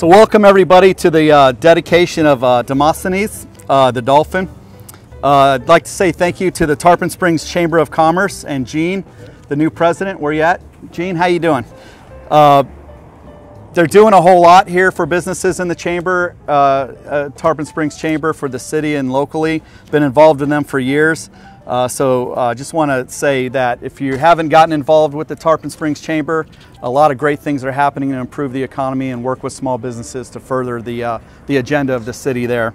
So welcome everybody to the uh, dedication of uh, Demosthenes, uh, the dolphin. Uh, I'd like to say thank you to the Tarpon Springs Chamber of Commerce and Gene, the new president. Where you at? Gene, how you doing? Uh, they're doing a whole lot here for businesses in the chamber, uh, Tarpon Springs Chamber for the city and locally. Been involved in them for years. Uh, so I uh, just want to say that if you haven't gotten involved with the Tarpon Springs Chamber, a lot of great things are happening to improve the economy and work with small businesses to further the, uh, the agenda of the city there.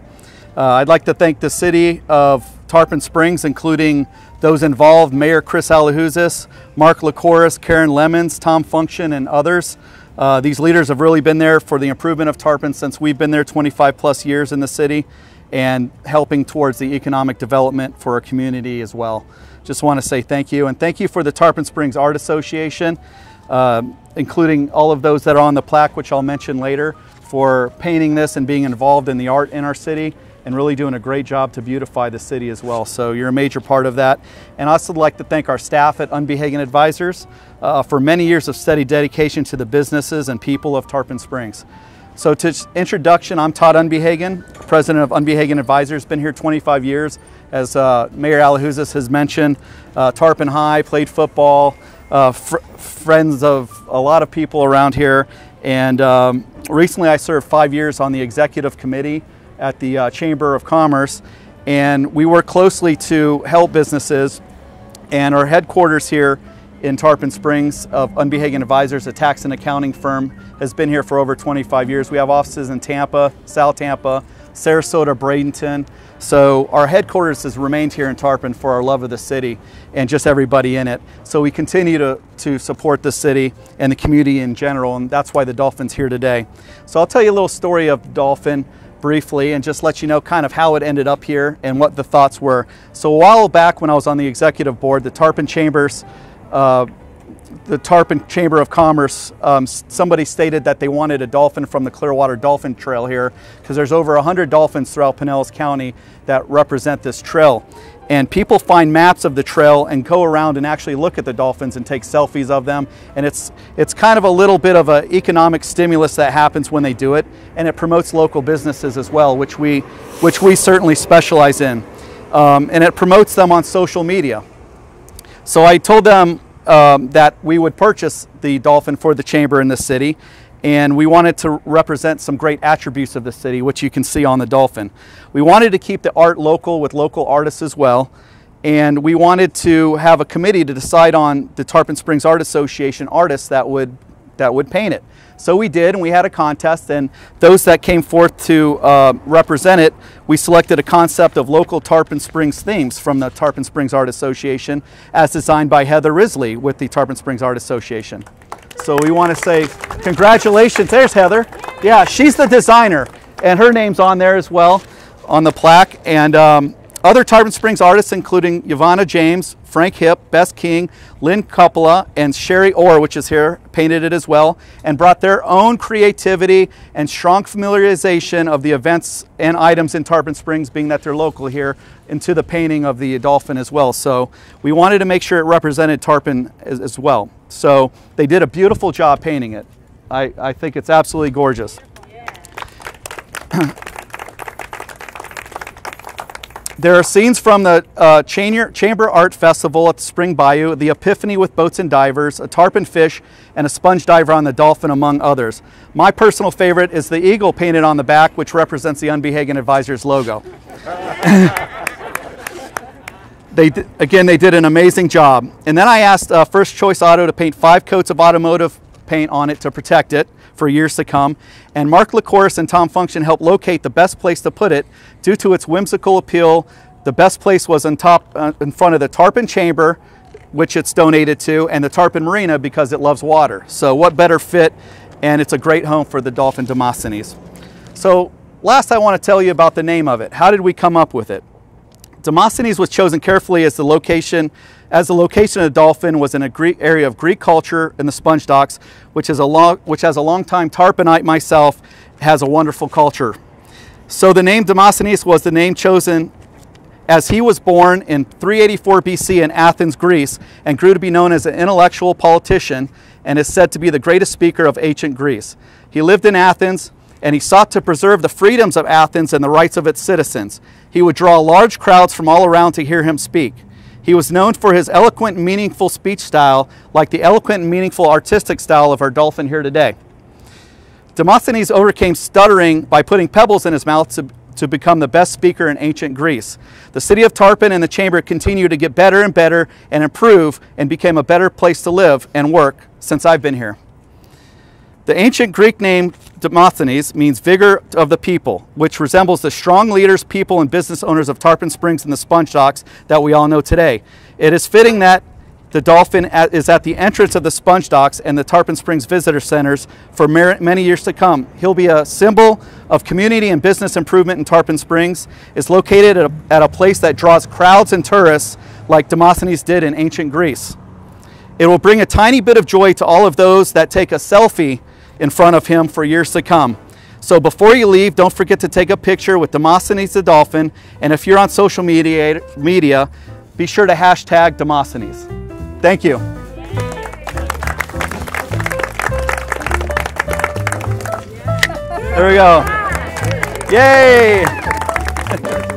Uh, I'd like to thank the city of Tarpon Springs, including those involved, Mayor Chris Alahouzos, Mark LeCouris, Karen Lemons, Tom Funcheon, and others. Uh, these leaders have really been there for the improvement of Tarpon since we've been there 25 plus years in the city and helping towards the economic development for our community as well. Just want to say thank you and thank you for the Tarpon Springs Art Association, uh, including all of those that are on the plaque, which I'll mention later, for painting this and being involved in the art in our city and really doing a great job to beautify the city as well. So you're a major part of that. And I also like to thank our staff at Unbehagen Advisors uh, for many years of steady dedication to the businesses and people of Tarpon Springs. So to introduction, I'm Todd Unbehagen, president of Unbehagen Advisors. Been here 25 years. As uh, Mayor Alahouzos has mentioned, uh, Tarpon High, played football, uh, fr friends of a lot of people around here. And um, recently I served five years on the executive committee at the uh, Chamber of Commerce. And we work closely to help businesses. And our headquarters here in Tarpon Springs of Unbehagen Advisors, a tax and accounting firm, has been here for over 25 years. We have offices in Tampa, South Tampa, Sarasota, Bradenton. So our headquarters has remained here in Tarpon for our love of the city and just everybody in it. So we continue to, to support the city and the community in general, and that's why the Dolphin's here today. So I'll tell you a little story of Dolphin briefly and just let you know kind of how it ended up here and what the thoughts were. So a while back when I was on the executive board, the Tarpon Chambers uh, the Tarpon Chamber of Commerce, um, somebody stated that they wanted a dolphin from the Clearwater Dolphin Trail here because there's over 100 dolphins throughout Pinellas County that represent this trail. And people find maps of the trail and go around and actually look at the dolphins and take selfies of them. And it's, it's kind of a little bit of an economic stimulus that happens when they do it. And it promotes local businesses as well, which we, which we certainly specialize in. Um, and it promotes them on social media. So I told them um, that we would purchase the Dolphin for the chamber in the city and we wanted to represent some great attributes of the city, which you can see on the Dolphin. We wanted to keep the art local with local artists as well, and we wanted to have a committee to decide on the Tarpon Springs Art Association artists that would, that would paint it. So we did, and we had a contest, and those that came forth to uh, represent it, we selected a concept of local Tarpon Springs themes from the Tarpon Springs Art Association as designed by Heather Risley with the Tarpon Springs Art Association. So we want to say congratulations. There's Heather. Yeah, she's the designer, and her name's on there as well on the plaque. And um, other Tarpon Springs artists, including Yvonna James, Frank Hip, Bess King, Lynn Coppola, and Sherry Orr, which is here, painted it as well, and brought their own creativity and strong familiarization of the events and items in Tarpon Springs, being that they're local here, into the painting of the dolphin as well. So we wanted to make sure it represented Tarpon as, as well. So they did a beautiful job painting it. I, I think it's absolutely gorgeous. Yeah. There are scenes from the uh, Chamber Art Festival at the Spring Bayou, the Epiphany with Boats and Divers, a tarpon fish, and a sponge diver on the Dolphin, among others. My personal favorite is the eagle painted on the back, which represents the Unbehagen Advisors logo. they again, they did an amazing job. And then I asked uh, First Choice Auto to paint five coats of automotive paint on it to protect it for years to come. And Mark LeCouris and Tom Funcheon helped locate the best place to put it due to its whimsical appeal. The best place was on top, uh, in front of the Tarpon Chamber, which it's donated to, and the Tarpon Marina because it loves water. So what better fit? And it's a great home for the dolphin Demosthenes. So last I want to tell you about the name of it. How did we come up with it? Demosthenes was chosen carefully as the location as the location of the dolphin was in a Greek area of Greek culture in the Sponge Docks, which, is a long, which has a long time tarponite myself, has a wonderful culture. So the name Demosthenes was the name chosen as he was born in 384 BC in Athens, Greece, and grew to be known as an intellectual politician and is said to be the greatest speaker of ancient Greece. He lived in Athens and he sought to preserve the freedoms of Athens and the rights of its citizens. He would draw large crowds from all around to hear him speak. He was known for his eloquent, meaningful speech style, like the eloquent and meaningful artistic style of our dolphin here today. Demosthenes overcame stuttering by putting pebbles in his mouth to, to become the best speaker in ancient Greece. The city of Tarpon and the chamber continued to get better and better and improve and became a better place to live and work since I've been here. The ancient Greek name Demosthenes means vigor of the people, which resembles the strong leaders, people, and business owners of Tarpon Springs and the Sponge Docks that we all know today. It is fitting that the dolphin is at the entrance of the Sponge Docks and the Tarpon Springs Visitor Centers for many years to come. He'll be a symbol of community and business improvement in Tarpon Springs. It's located at a, at a place that draws crowds and tourists like Demosthenes did in ancient Greece. It will bring a tiny bit of joy to all of those that take a selfie in front of him for years to come. So before you leave, don't forget to take a picture with Demosthenes the dolphin. And if you're on social media, media be sure to hashtag Demosthenes. Thank you. There we go. Yay!